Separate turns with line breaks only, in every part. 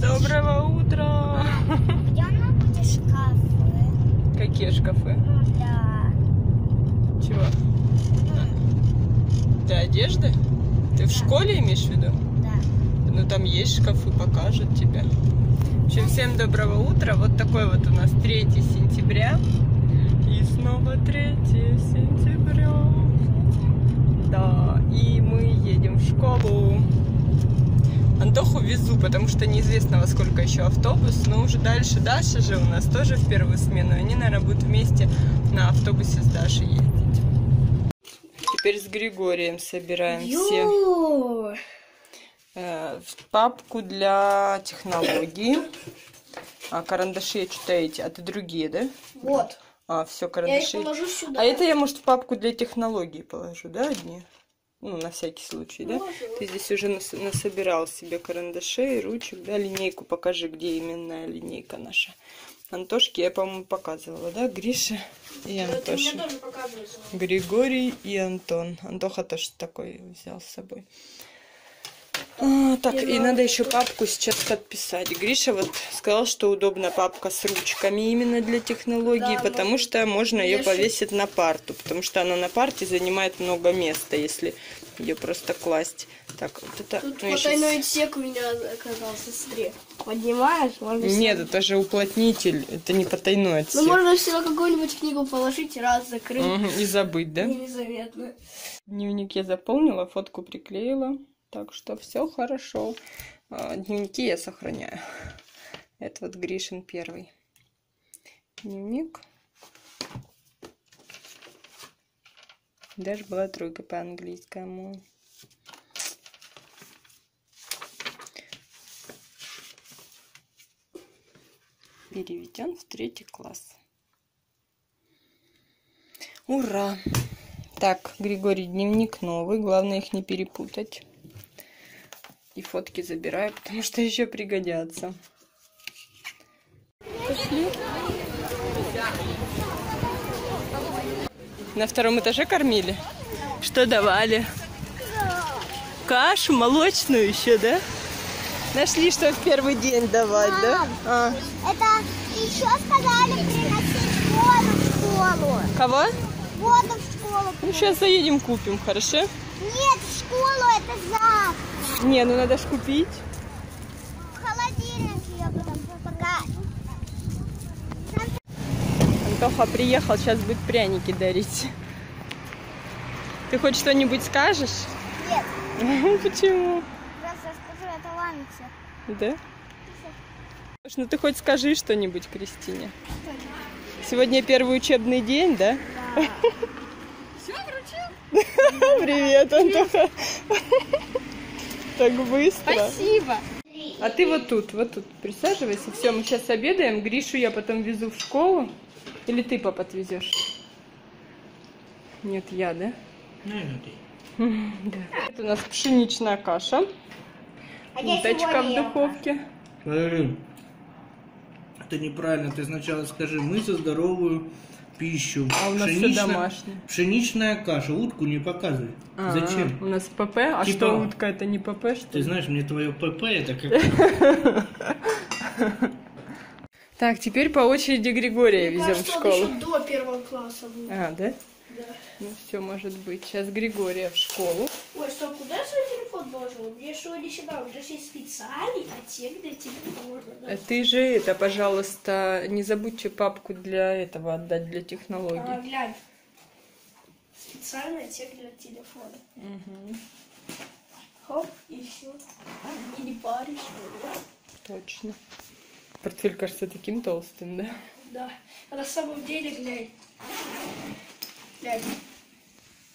Доброго утра!
Где у нас будет шкафы?
Какие шкафы?
Ну, для...
Чего? Для одежды? Ты в школе имеешь в виду?
Да.
Ну там есть шкафы, покажут тебе. В общем, всем доброго утра. Вот такой вот у нас 3 сентября. И снова 3 сентября. Да, и мы едем в школу. Антоху везу, потому что неизвестно во сколько еще автобус, но уже дальше Даша же у нас тоже в первую смену. Они, наверное, будут вместе на автобусе с Дашей ездить. Теперь с Григорием собираем все э, в папку для технологий. А карандаши я что-то эти, а ты другие, да?
Вот.
А, все,
Я их
карандаши.
положу сюда.
А это я, может, в папку для технологий положу, да, одни? Ну, на всякий случай, да?
Положу.
Ты здесь уже нас- насобирал себе карандашей, ручек, да? Линейку покажи, где именная линейка наша. Антошке я, по-моему, показывала, да? Гриша и Антоша. Григорий и Антон. Антоха тоже такой взял с собой. А, так, и надо еще папку сейчас подписать. Гриша вот сказал, что удобна папка с ручками именно для технологий,
Да,
потому что можно ее повесить на парту, потому что она на парте занимает много места, если ее просто класть. Так, вот это...
Тут
ну,
потайной
щас-
отсек у меня оказался стрель. Поднимаешь, можно...
Нет, это же уплотнитель, это не потайной отсек.
Ну, можно всего какую-нибудь книгу положить, раз, закрыть.
Мгм, И забыть, да?
Незаметно.
Дневник я заполнила, фотку приклеила. Так что все хорошо. А, Дневники я сохраняю. Это вот Гришин первый. Дневник. Даже была тройка по английскому. Переведен в третий класс. Ура! Так, Григорий, дневник новый. Главное их не перепутать. И фотки забираю, потому что еще пригодятся. Пошли. На втором этаже кормили? Что давали? Кашу молочную еще, да? Нашли, что в первый день давать, да? А.
Это еще сказали приносить воду в школу.
Кого?
Воду в школу.
Ну, сейчас заедем, купим, хорошо?
Нет, в школу это завтра.
Не, ну надо ж купить.
В холодильнике я потом пока...
Антоха приехал, сейчас будет пряники дарить. Ты хоть что-нибудь скажешь?
Нет,
Почему?
просто скажу, это ламится.
Да? Слушай, Ну ты хоть скажи что-нибудь Кристине. Сегодня первый учебный день, да?
Все, вручил?
Привет, Антоха. Так быстро.
Спасибо.
А ты вот тут, вот тут присаживайся. Все, мы сейчас обедаем. Гришу я потом везу в школу. Или ты, папа, отвезешь? Нет, я, да?
Наверное, ты.
Да. Это у нас пшеничная каша.
А
Уточка в духовке.
Подожди. Это неправильно. Ты сначала скажи, мы за здоровую пищу.
А у нас все
Пшеничная-
домашнее.
Пшеничная каша. Утку не показывай.
А,
Зачем?
У нас ПП. А
Типа-
что утка это не ПП, что
Ты
ли?
знаешь, мне твое ПП это как...
Так, теперь по очереди Григория везем в школу.
до первого класса был.
А, да?
Да.
Ну все может быть. Сейчас Григория в школу.
Ой, стоп, куда я положил? Мне что не сюда? У меня же есть специальный отсек для телефона. да?
Ты же это, пожалуйста, не забудьте папку для этого отдать для
А,
технологий.
глянь. Специальный отсек для телефона.
Мгм,
Хоп, и все. И не паришь.
точно. Портфель кажется таким толстым, да?
Да. А на самом деле, глянь. Глянь.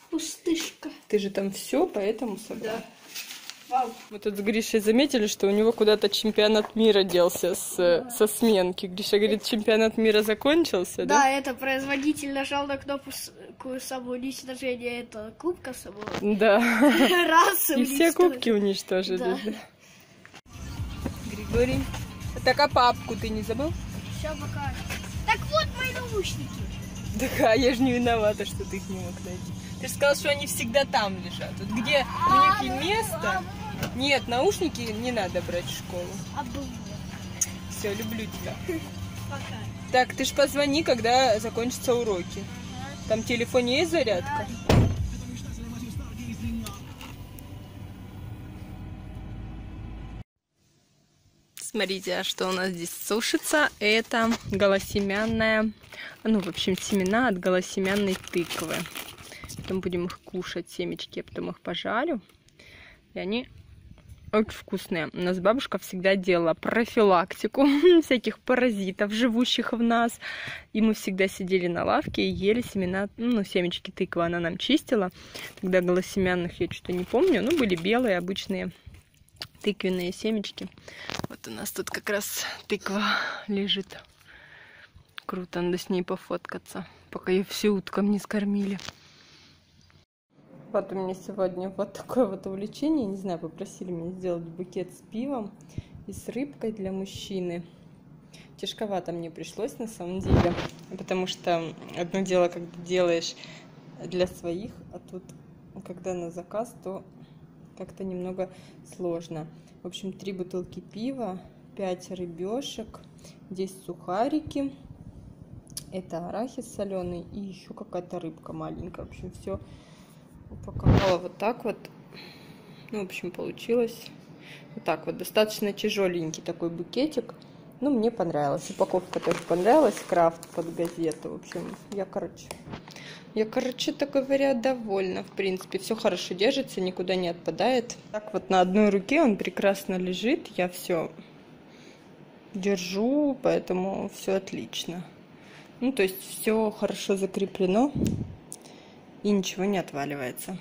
Пустышка.
Ты же там все, поэтому собрал.
Да.
Мы тут с Гришей заметили, что у него куда-то чемпионат мира делся с, со сменки. Гриша говорит, чемпионат мира закончился, да?
Да, это производитель нажал на кнопку самоуничтожения этого кубка самого.
Да.
Раз
И все кубки уничтожили.
Да.
да. Григорий. Так а папку ты не забыл?
Сейчас покажу. Так вот мои наушники.
Да, а я же не виновата, что ты их не мог найти. Ты же сказал, что они всегда там лежат. Вот где у них и место. Нет, наушники не надо брать в школу.
А.
Все, люблю тебя.
Пока.
Так, ты ж позвони, когда закончатся уроки. Там в телефоне есть зарядка? Смотрите, а что у нас здесь сушится. Это голосемянная, ну, в общем, семена от голосемянной тыквы. Потом будем их кушать, семечки, я потом их пожарю. И они очень вкусные. У нас бабушка всегда делала профилактику всяких паразитов, живущих в нас. И мы всегда сидели на лавке и ели семена, ну, семечки тыквы она нам чистила. Тогда голосемянных я что-то не помню. Ну, были белые, обычные тыквенные семечки. Вот у нас тут как раз тыква лежит. Круто, надо с ней пофоткаться, пока ее все уткам не скормили. Вот у меня сегодня вот такое вот увлечение. Не знаю, попросили меня сделать букет с пивом и с рыбкой для мужчины. Тяжковато мне пришлось на самом деле, потому что одно дело, когда делаешь для своих, а тут, когда на заказ, то как-то немного сложно. В общем, три бутылки пива, пять рыбешек, здесь сухарики, это арахис соленый и еще какая-то рыбка маленькая. В общем, все упаковала вот так вот. Ну, в общем, получилось вот так вот. Достаточно тяжеленький такой букетик. Ну, мне понравилось. Упаковка тоже понравилась. Крафт под газету. В общем, я, короче, я, короче, так говоря, довольна. В принципе, все хорошо держится, никуда не отпадает. Так вот на одной руке он прекрасно лежит. Я все держу, поэтому все отлично. Ну, то есть все хорошо закреплено и ничего не отваливается.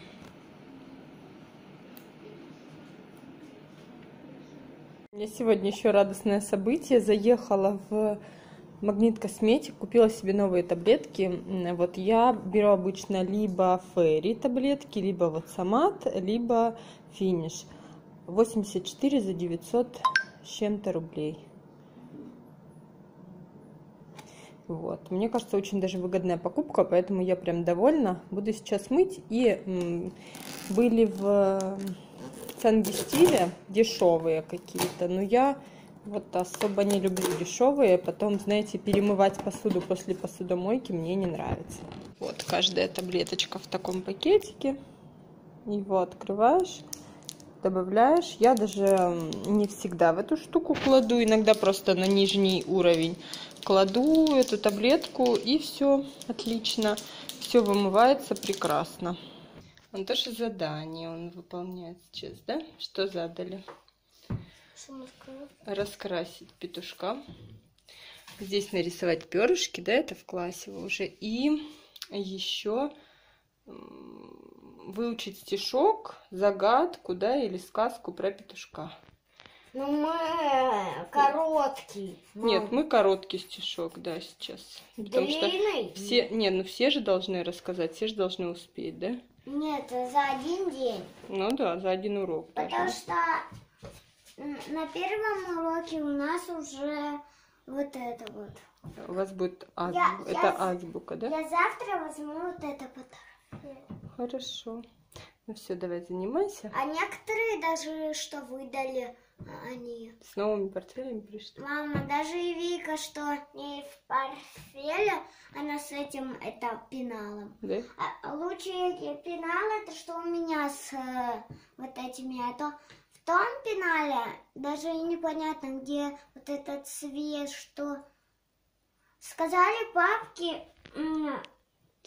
У меня сегодня еще радостное событие. Заехала в Магнит Косметик, купила себе новые таблетки. Вот я беру обычно либо Ферри таблетки, либо вот Самат, либо Финиш. 84 за 900 с чем-то рублей. Вот. Мне кажется, очень даже выгодная покупка, поэтому я прям довольна. Буду сейчас мыть. И были в Сангистиле дешевые какие-то, но я вот особо не люблю дешевые. Потом, знаете, перемывать посуду после посудомойки мне не нравится. Вот каждая таблеточка в таком пакетике. Его открываешь, добавляешь. Я даже не всегда в эту штуку кладу, иногда просто на нижний уровень кладу эту таблетку и все отлично. Все вымывается прекрасно. Он тоже задание он выполняет сейчас, да? Что задали? Раскрасить петушка. Здесь нарисовать перышки, да, это в классе уже. И еще выучить стишок, загадку, да, или сказку про петушка.
Ну, мы короткий.
Нет, мы короткий стишок, да, сейчас. Потому
Длинный?
что все, не, ну все же должны рассказать, все же должны успеть, да?
Нет, за один день.
Ну да, за один урок.
Потому
даже.
что на первом уроке у нас уже вот это вот.
У вас будет.
Я-
это
я-
азбука, да?
Я завтра возьму вот это потом.
Хорошо. Ну все, давай занимайся.
А некоторые даже что выдали, они.
С новыми портфелями пришли.
Мама, даже и Вика, что не в портфеле, она с этим это пеналом.
Да?
А лучше пенал это что у меня с э, вот этими, а то в том пенале даже и непонятно, где вот этот цвет, что сказали папке, м,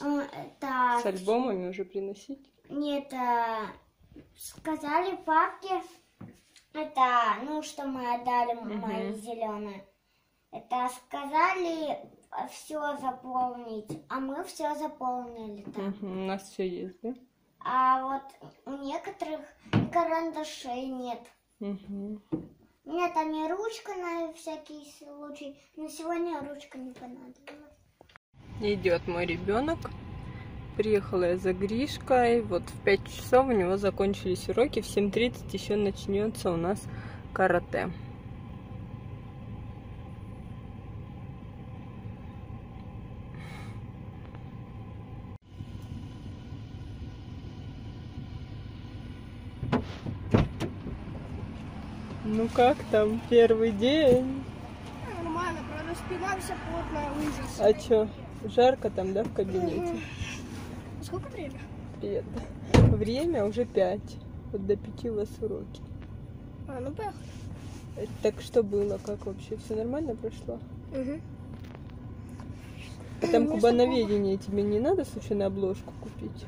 э, это
С альбомами уже приносить?
нет, э, сказали папке, это, ну, что мы отдали мои зеленые. Это сказали все заполнить, а мы все заполнили там.
Мгм, У нас все есть, да?
А вот у некоторых карандашей нет.
Мгм.
У меня там и ручка на всякий случай, но сегодня ручка не понадобилась.
Идет мой ребенок. Приехала я за Гришкой. Вот в 5 часов у него закончились уроки. В 7.30 еще начнется у нас карате. Ну как там первый день?
спина вся плотная, ужас.
А чё, жарко там, да, в кабинете?
Сколько время?
Привет. Время уже пять. Вот до пяти у вас уроки.
А, ну поехали.
Так что было, как вообще? Все нормально прошло?
Угу.
А там кубановедение тебе не надо случайно обложку купить?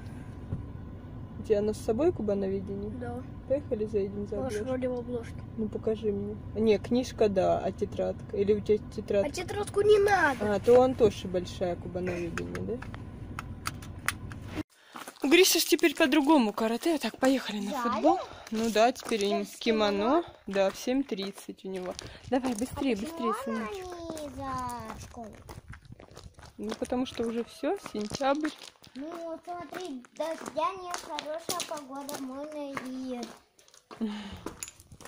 У тебя оно с собой кубановедение?
Да.
Поехали заедем за обложку.
вроде в обложке.
Ну покажи мне. Не, книжка, да, а тетрадка? Или у тебя
А
тетрадка?
тетрадку не надо.
А, то у Антоши большая кубановедение, да? У Гриши ж теперь по-другому карате. Так, поехали на футбол. Ну да, теперь им кимоно. Да, в 7.30 у него. Давай, быстрее, быстрее, сыночек. Ну, потому что уже все, сентябрь.
Ну, смотри, дождя нет, хорошая погода, можно и...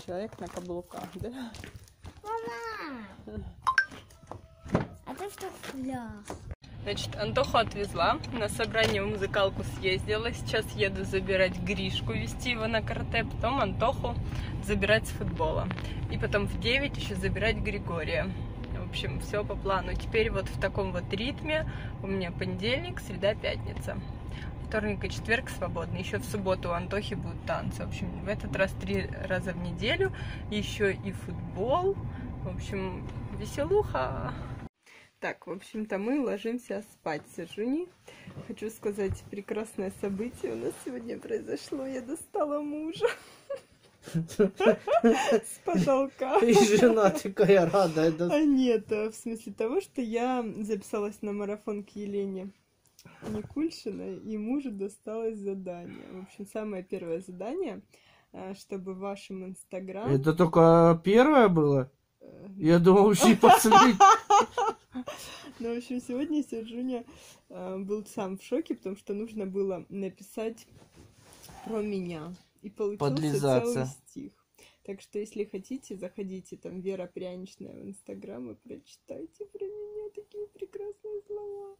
Человек на каблуках, да?
Мама! А ты что пляс?
Значит, Антоху отвезла, на собрание в музыкалку съездила. Сейчас еду забирать Гришку, вести его на карате, потом Антоху забирать с футбола. И потом в 9 еще забирать Григория. В общем, все по плану. Теперь вот в таком вот ритме у меня понедельник, среда, пятница. Вторник и четверг свободны. Еще в субботу у Антохи будут танцы. В общем, в этот раз три раза в неделю. Еще и футбол. В общем, веселуха. Так, в общем-то, мы ложимся спать с Жуни. Хочу сказать, прекрасное событие у нас сегодня произошло. Я достала мужа с потолка.
И жена такая рада. Это...
А нет, а в смысле того, что я записалась на марафон к Елене Никульшиной, и мужу досталось задание. В общем, самое первое задание, а, чтобы в вашем инстаграм...
Это только первое было? Я думал, вообще последнее.
Ну, в общем, сегодня Сержуня э, был сам в шоке, потому что нужно было написать про меня. И получился целый стих. Так что, если хотите, заходите, там Вера Пряничная в Инстаграм и прочитайте про меня такие прекрасные слова.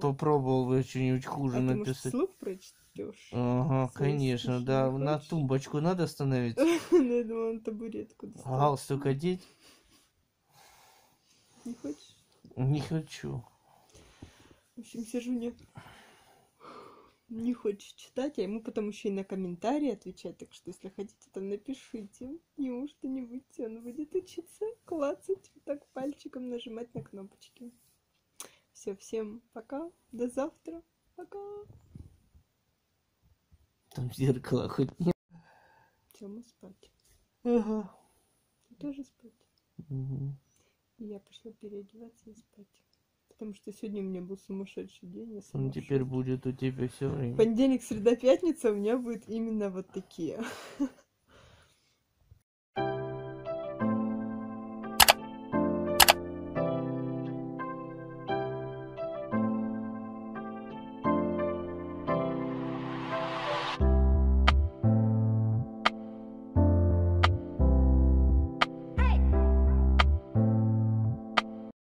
Попробовал бы что-нибудь
А
хуже
ты, может,
написать.
вслух прочтешь?
Ага,
свои
конечно, да.
не
На
хочешь?
тумбочку надо становиться.
Ну, я думала, он табуретку.
Галстук одеть?
Не хочешь?
Не хочу.
В общем, Сержуня не хочет читать, а ему потом еще и на комментарии отвечать. Так что, если хотите, там напишите ему что-нибудь. Он будет учиться клацать, вот так пальчиком нажимать на кнопочки. Все, всем пока. До завтра. Пока.
Там зеркало хоть нет.
Тема спать.
Ага.
Ты тоже спать.
Мгм.
И я пошла переодеваться и спать. Потому что сегодня у меня был сумасшедший день. Я
Он
сама в
теперь будет у тебя все время.
Понедельник, среда, пятница у меня будет именно вот такие.